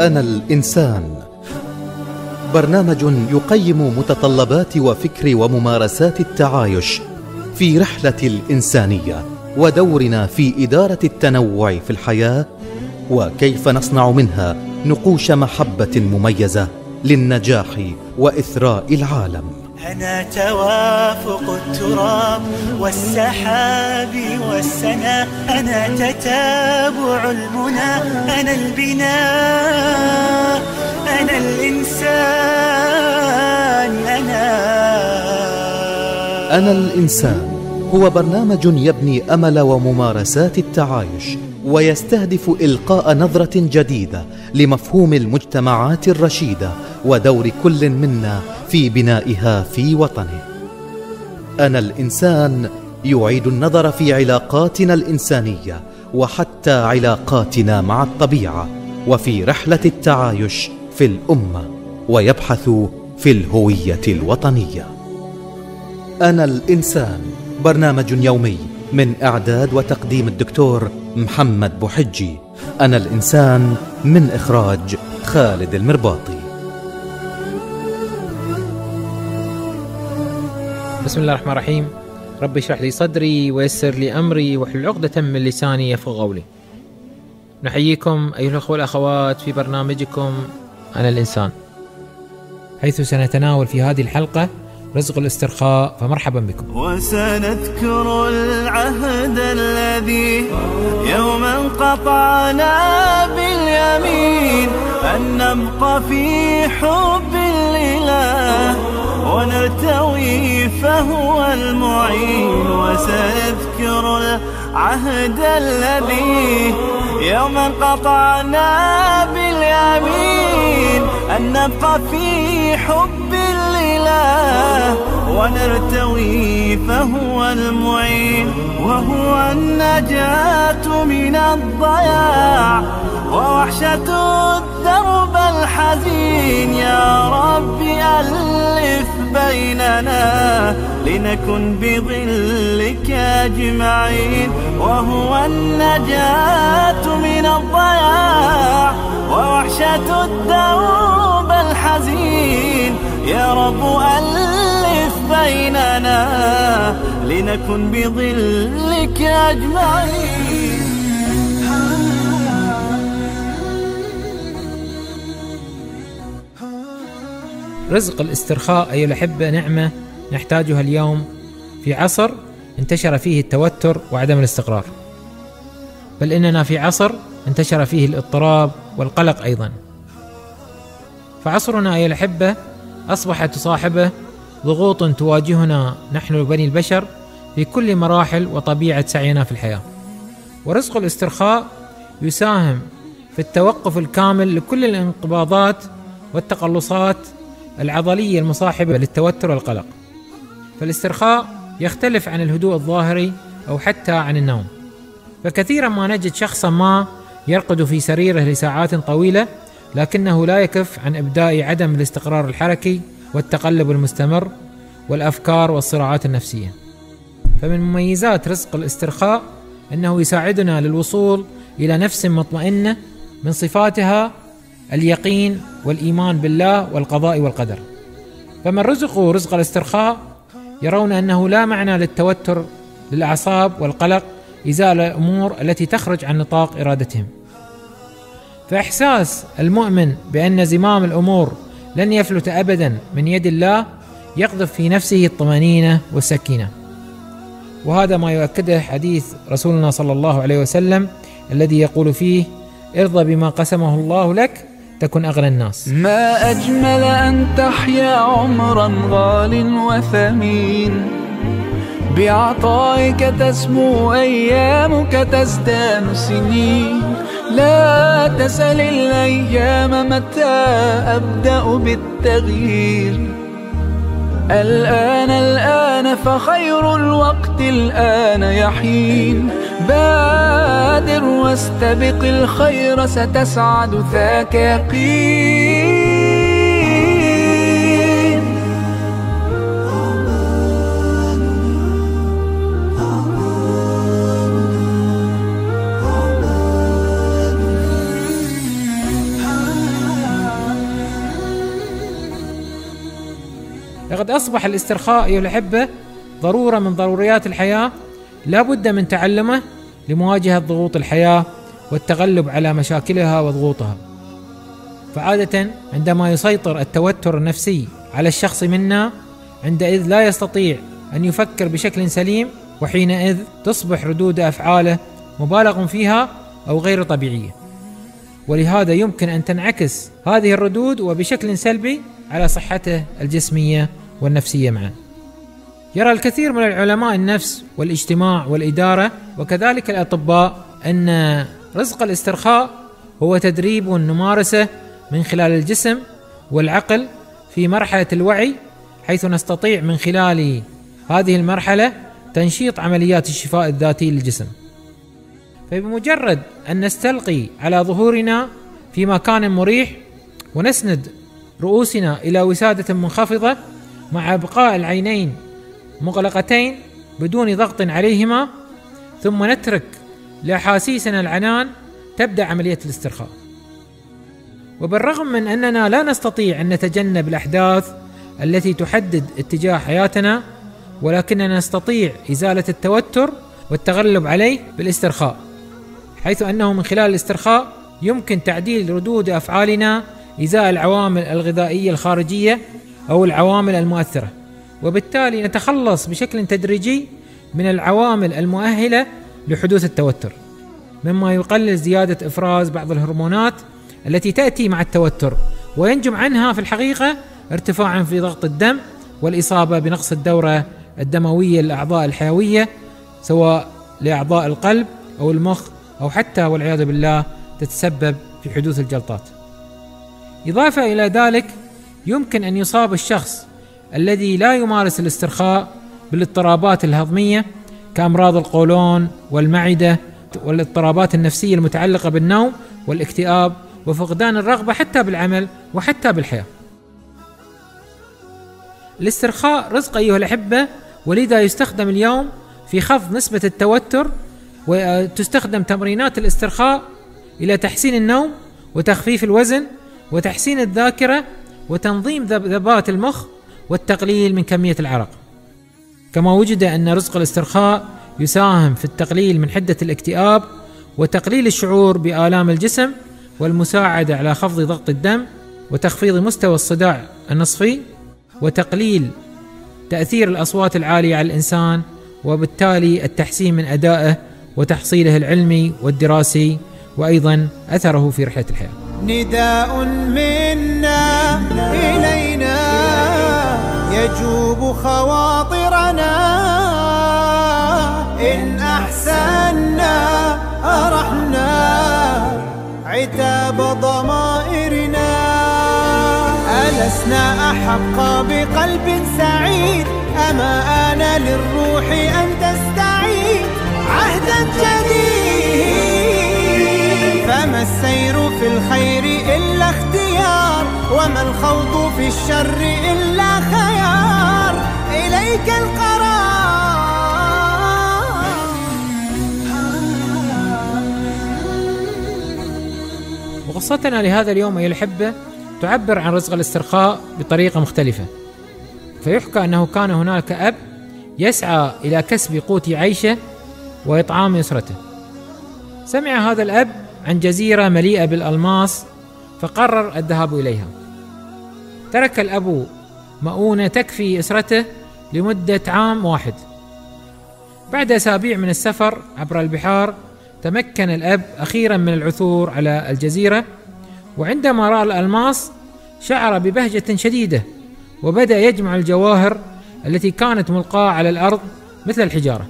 أنا الإنسان. برنامج يقيم متطلبات وفكر وممارسات التعايش في رحلة الإنسانية ودورنا في إدارة التنوع في الحياة وكيف نصنع منها نقوش محبة مميزة للنجاح وإثراء العالم. أنا توافق التراب والسحاب والسنا. أنا تتابع المنى. أنا البناء. أنا الإنسان. أنا أنا الإنسان. هو برنامج يبني أمل وممارسات التعايش ويستهدف إلقاء نظرة جديدة لمفهوم المجتمعات الرشيدة ودور كل منا في بنائها في وطنه. أنا الإنسان يعيد النظر في علاقاتنا الإنسانية وحتى علاقاتنا مع الطبيعة وفي رحلة التعايش في الأمة ويبحث في الهوية الوطنية. أنا الإنسان برنامج يومي من إعداد وتقديم الدكتور محمد بوحجي. أنا الإنسان من إخراج خالد المرباطي. بسم الله الرحمن الرحيم ربي اشرح لي صدري ويسر لي أمري واحلل عقدة من لساني يفقه قولي. نحييكم أيها الأخوة والأخوات في برنامجكم أنا الإنسان. حيث سنتناول في هذه الحلقة رزق الاسترخاء فمرحبا بكم. وسنذكر العهد الذي يوما قطعنا باليمين أن نبقى في حب ونرتوي فهو المعين وسنذكر العهد الذي يوما قطعنا باليمين أن نبقى في حب الإله ونرتوي فهو المعين وهو النجاة من الضياع ووحشة الدرب الحزين يا رب ألف بيننا لنكن بظلك أجمعين وهو النجاة من الضياع ووحشة الدرب الحزين. يا رب ألف بيننا لنكن بظلك أجمعين. رزق الاسترخاء ايها الاحبه نعمة نحتاجها اليوم في عصر انتشر فيه التوتر وعدم الاستقرار. بل إننا في عصر انتشر فيه الاضطراب والقلق أيضا. فعصرنا ايها الاحبه اصبح تصاحبه ضغوط تواجهنا نحن بني البشر في كل مراحل وطبيعة سعينا في الحياة. ورزق الاسترخاء يساهم في التوقف الكامل لكل الانقباضات والتقلصات العضلية المصاحبة للتوتر والقلق. فالاسترخاء يختلف عن الهدوء الظاهري أو حتى عن النوم. فكثيرا ما نجد شخصا ما يرقد في سريره لساعات طويلة لكنه لا يكف عن إبداء عدم الاستقرار الحركي والتقلب المستمر والأفكار والصراعات النفسية. فمن مميزات رزق الاسترخاء أنه يساعدنا للوصول إلى نفس مطمئنة من صفاتها اليقين والإيمان بالله والقضاء والقدر. فمن رزقوا رزق الاسترخاء يرون أنه لا معنى للتوتر للأعصاب والقلق ازاء الأمور التي تخرج عن نطاق إرادتهم. فإحساس المؤمن بأن زمام الأمور لن يفلت ابدا من يد الله يقذف في نفسه الطمأنينة والسكينة. وهذا ما يؤكده حديث رسولنا صلى الله عليه وسلم الذي يقول فيه: ارضى بما قسمه الله لك تكن أغنى الناس. ما أجمل أن تحيا عمرا غال وثمين. بعطائك تسمو أيامك تزدان سنين. لا تسل الأيام متى أبدأ بالتغيير. الآن الآن فخير الوقت الآن يحين. بادر واستبق الخير ستسعد ذاك يقين. لقد أصبح الاسترخاء يا الأحبة ضرورة من ضروريات الحياة. لا بد من تعلمه لمواجهة ضغوط الحياة والتغلب على مشاكلها وضغوطها. فعادة عندما يسيطر التوتر النفسي على الشخص منا عندئذ لا يستطيع أن يفكر بشكل سليم وحينئذ تصبح ردود أفعاله مبالغ فيها أو غير طبيعية. ولهذا يمكن أن تنعكس هذه الردود وبشكل سلبي على صحته الجسمية والنفسية معا. يرى الكثير من العلماء النفس والاجتماع والإدارة وكذلك الأطباء أن رزق الاسترخاء هو تدريب نمارسه من خلال الجسم والعقل في مرحلة الوعي حيث نستطيع من خلال هذه المرحلة تنشيط عمليات الشفاء الذاتي للجسم. فبمجرد أن نستلقي على ظهورنا في مكان مريح ونسند رؤوسنا إلى وسادة منخفضة مع إبقاء العينين مغلقتين بدون ضغط عليهما ثم نترك لأحاسيسنا العنان تبدأ عملية الاسترخاء. وبالرغم من أننا لا نستطيع أن نتجنب الأحداث التي تحدد اتجاه حياتنا ولكننا نستطيع إزالة التوتر والتغلب عليه بالاسترخاء حيث أنه من خلال الاسترخاء يمكن تعديل ردود أفعالنا إزاء العوامل الغذائية الخارجية أو العوامل المؤثرة. وبالتالي نتخلص بشكل تدريجي من العوامل المؤهلة لحدوث التوتر مما يقلل زيادة إفراز بعض الهرمونات التي تأتي مع التوتر وينجم عنها في الحقيقة ارتفاع في ضغط الدم والإصابة بنقص الدورة الدموية للأعضاء الحيوية سواء لأعضاء القلب أو المخ أو حتى والعياذ بالله تتسبب في حدوث الجلطات. إضافة إلى ذلك يمكن أن يصاب الشخص الذي لا يمارس الاسترخاء بالاضطرابات الهضمية كأمراض القولون والمعدة والاضطرابات النفسية المتعلقة بالنوم والاكتئاب وفقدان الرغبة حتى بالعمل وحتى بالحياة. الاسترخاء رزق أيها الأحبة ولذا يستخدم اليوم في خفض نسبة التوتر وتستخدم تمرينات الاسترخاء إلى تحسين النوم وتخفيف الوزن وتحسين الذاكرة وتنظيم ذبات المخ والتقليل من كمية العرق. كما وجد أن رزق الاسترخاء يساهم في التقليل من حدة الاكتئاب وتقليل الشعور بآلام الجسم والمساعدة على خفض ضغط الدم وتخفيض مستوى الصداع النصفي وتقليل تأثير الأصوات العالية على الإنسان وبالتالي التحسين من أدائه وتحصيله العلمي والدراسي وأيضا أثره في رحلة الحياة. نداء منا إلينا. يجوب خواطرنا. إن أحسنا أرحنا عتاب ضمائرنا. ألسنا أحق بقلب سعيد. أما آن للروح أن تستعيد. عهدا جديد. فما السير في الخير وما الخوض في الشر إلا خيار. إليك القرار. وقصتنا لهذا اليوم أيها الأحبة تعبر عن رزق الاسترخاء بطريقة مختلفة. فيحكى أنه كان هناك أب يسعى إلى كسب قوت عيشه وإطعام أسرته سمع هذا الأب عن جزيرة مليئة بالألماس فقرر الذهاب إليها. ترك الأب مؤونة تكفي أسرته لمدة عام واحد. بعد أسابيع من السفر عبر البحار تمكن الأب أخيرا من العثور على الجزيرة وعندما رأى الألماس شعر ببهجة شديدة وبدأ يجمع الجواهر التي كانت ملقاة على الأرض مثل الحجارة.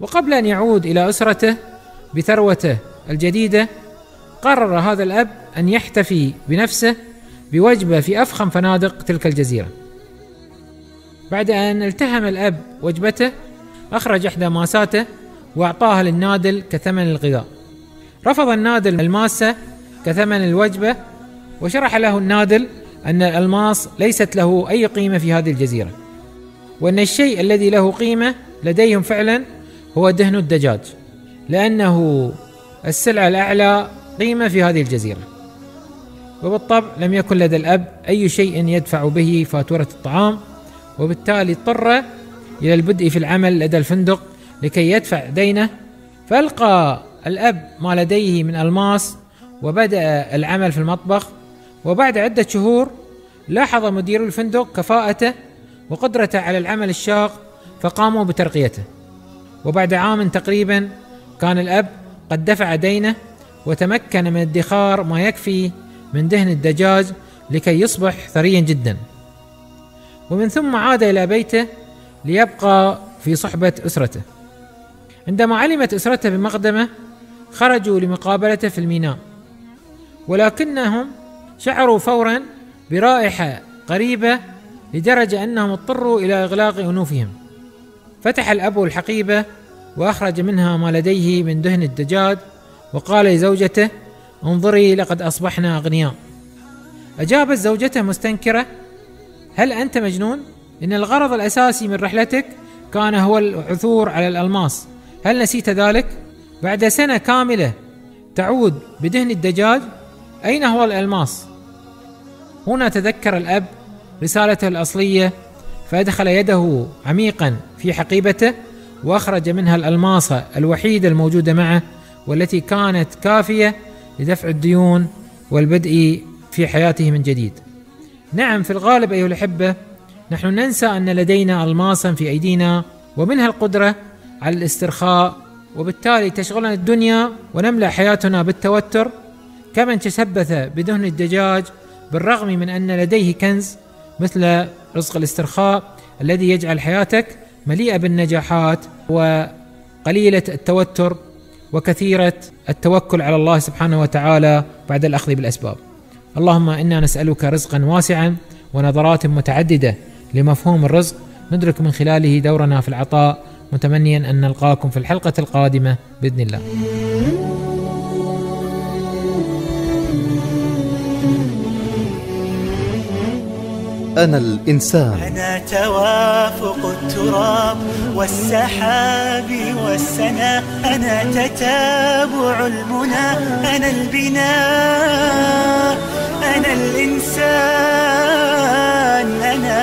وقبل أن يعود إلى أسرته بثروته الجديدة قرر هذا الأب أن يحتفي بنفسه بوجبة في أفخم فنادق تلك الجزيرة. بعد أن التهم الأب وجبته أخرج إحدى ماساته وأعطاها للنادل كثمن الغذاء. رفض النادل الماسة كثمن الوجبة وشرح له النادل أن الألماس ليست له أي قيمة في هذه الجزيرة وأن الشيء الذي له قيمة لديهم فعلا هو دهن الدجاج لأنه السلعة الأعلى قيمة في هذه الجزيرة. وبالطبع لم يكن لدى الأب أي شيء يدفع به فاتورة الطعام وبالتالي اضطر إلى البدء في العمل لدى الفندق لكي يدفع دينه. فألقى الأب ما لديه من ألماس وبدأ العمل في المطبخ. وبعد عدة شهور لاحظ مدير الفندق كفاءته وقدرته على العمل الشاق فقاموا بترقيته. وبعد عام تقريبا كان الأب قد دفع دينه وتمكن من ادخار ما يكفي من دهن الدجاج لكي يصبح ثريا جدا. ومن ثم عاد إلى بيته ليبقى في صحبة أسرته. عندما علمت أسرته بمقدمة خرجوا لمقابلته في الميناء. ولكنهم شعروا فورا برائحة قريبة لدرجة أنهم اضطروا إلى إغلاق أنوفهم. فتح الأب الحقيبة وأخرج منها ما لديه من دهن الدجاج وقال لزوجته انظري لقد أصبحنا أغنياء أجابت زوجته مستنكرة هل أنت مجنون؟ إن الغرض الأساسي من رحلتك كان هو العثور على الألماس هل نسيت ذلك؟ بعد سنة كاملة تعود بدهن الدجاج أين هو الألماس؟ هنا تذكر الأب رسالته الأصلية فأدخل يده عميقا في حقيبته وأخرج منها الألماصة الوحيدة الموجودة معه والتي كانت كافية لدفع الديون والبدء في حياته من جديد. نعم في الغالب أيها الأحبة نحن ننسى أن لدينا ألماسا في أيدينا ومنها القدرة على الاسترخاء وبالتالي تشغلنا الدنيا ونملأ حياتنا بالتوتر كمن تشبث بدهن الدجاج بالرغم من أن لديه كنز مثل رزق الاسترخاء الذي يجعل حياتك مليئة بالنجاحات وقليلة التوتر وكثيرة التوكل على الله سبحانه وتعالى بعد الأخذ بالأسباب. اللهم إنا نسألك رزقا واسعا ونظرات متعددة لمفهوم الرزق ندرك من خلاله دورنا في العطاء متمنيا أن نلقاكم في الحلقة القادمة بإذن الله. أنا الإنسان. أنا توافق التراب. والسحاب والسنا أنا تتابع المنى أنا البناء أنا الإنسان أنا.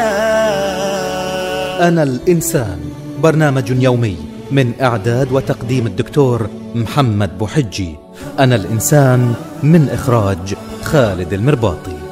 أنا الإنسان. برنامج يومي من إعداد وتقديم الدكتور محمد بوحجي. أنا الإنسان من إخراج خالد المرباطي.